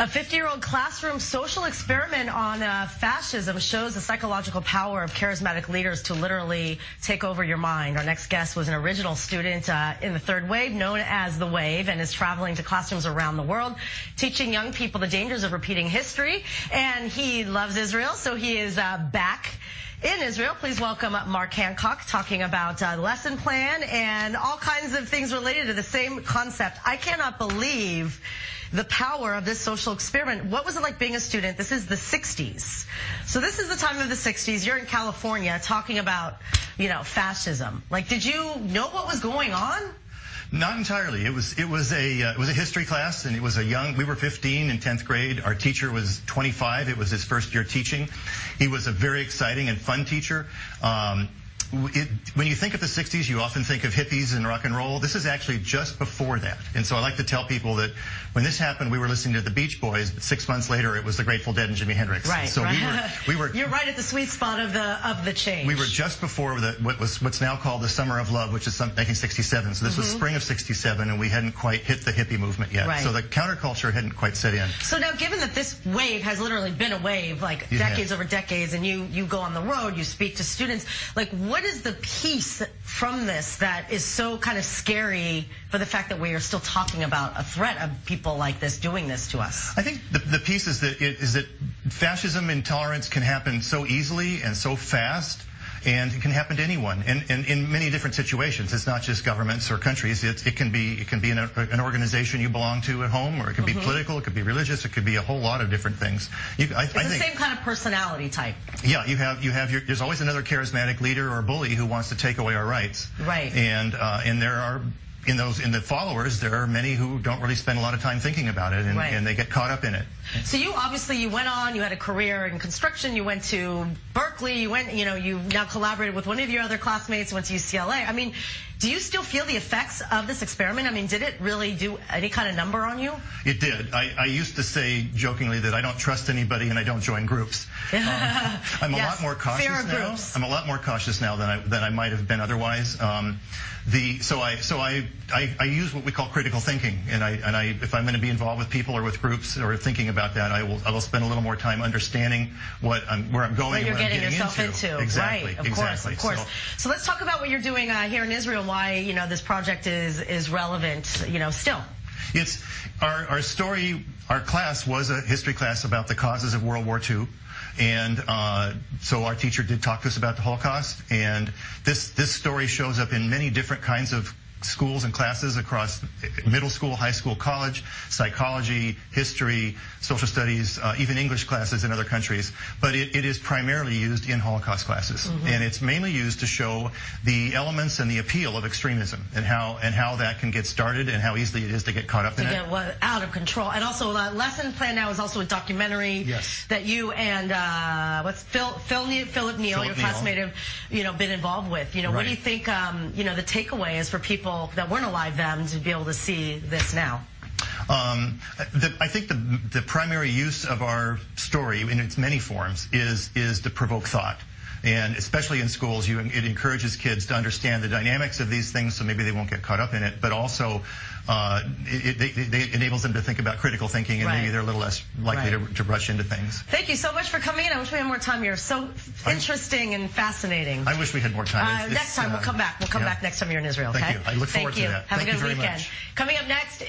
A 50-year-old classroom social experiment on uh, fascism shows the psychological power of charismatic leaders to literally take over your mind. Our next guest was an original student uh, in the third wave, known as the Wave, and is traveling to classrooms around the world, teaching young people the dangers of repeating history. And he loves Israel, so he is uh, back in Israel. Please welcome Mark Hancock talking about uh, lesson plan and all kinds of things related to the same concept. I cannot believe the power of this social experiment. What was it like being a student? This is the 60s. So this is the time of the 60s. You're in California talking about, you know, fascism. Like, did you know what was going on? Not entirely. It was it was a uh, it was a history class, and it was a young. We were 15 in 10th grade. Our teacher was 25. It was his first year teaching. He was a very exciting and fun teacher. Um, it, when you think of the 60s, you often think of hippies and rock and roll. This is actually just before that. And so I like to tell people that when this happened, we were listening to the Beach Boys, but six months later, it was the Grateful Dead and Jimi Hendrix. Right. So right. we were, we were. You're right at the sweet spot of the of the change. We were just before the, what was what's now called the Summer of Love, which is 1967. So this mm-hmm. was spring of 67, and we hadn't quite hit the hippie movement yet. Right. So the counterculture hadn't quite set in. So now, given that this wave has literally been a wave, like decades over decades, and you you go on the road, you speak to students, like what is the piece from this that is so kind of scary for the fact that we are still talking about a threat of people like this doing this to us? I think the, the piece is that it, is that fascism intolerance can happen so easily and so fast and it can happen to anyone and, and in many different situations. It's not just governments or countries. It, it can be it can be an, an, organization you belong to at home, or it can mm-hmm. be political, it could be religious, it could be a whole lot of different things. You, I, it's I the think, same kind of personality type. Yeah, you have you have your, there's always another charismatic leader or bully who wants to take away our rights. Right. And uh, and there are in those in the followers, there are many who don't really spend a lot of time thinking about it, and, right. and, they get caught up in it. So you obviously you went on, you had a career in construction, you went to Berkeley, you went, you know, you now collaborated with one of your other classmates, went to UCLA. I mean, do you still feel the effects of this experiment? I mean, did it really do any kind of number on you? It did. I, I used to say jokingly that I don't trust anybody and I don't join groups. Um, I'm yes, a lot more cautious now. Groups. I'm a lot more cautious now than I than I might have been otherwise. Um, the so I so I, I, I use what we call critical thinking, and I and I if I'm going to be involved with people or with groups or thinking about that, I will I will spend a little more time understanding what I'm where I'm going. What you're what getting, getting yourself into. into. Exactly. Right. Of exactly. course. Of course. So, so let's talk about what you're doing uh, here in Israel. Why you know this project is is relevant. You know, still. It's our our story. Our class was a history class about the causes of World War II. And uh, so our teacher did talk to us about the Holocaust, and this this story shows up in many different kinds of schools and classes across middle school, high school, college, psychology, history, social studies, uh, even English classes in other countries. But it, it is primarily used in Holocaust classes, mm-hmm. and it's mainly used to show the elements and the appeal of extremism and how and how that can get started and how easily it is to get caught up to in get it. Well, out of control. And also, the lesson plan now is also a documentary yes. that you and uh, what's Phil, Phil ne- Philip Neel, Philip your classmate, have you know been involved with. You know, right. what do you think? Um, you know, the takeaway is for people people that weren't alive then to be able to see this now? Um, the, I think the, the primary use of our story in its many forms is is to provoke thought. And especially in schools, you, it encourages kids to understand the dynamics of these things so maybe they won't get caught up in it, but also uh, it, it, it, enables them to think about critical thinking and right. maybe they're a little less likely right. to, to, rush into things. Thank you so much for coming in. I wish we had more time. You're so interesting and fascinating. I wish we had more time. Uh, next time uh, we'll come back. We'll come yeah. back next time you're in Israel, okay? Thank you. I look forward Thank to that. Have Thank a good you weekend. Much. Coming up next is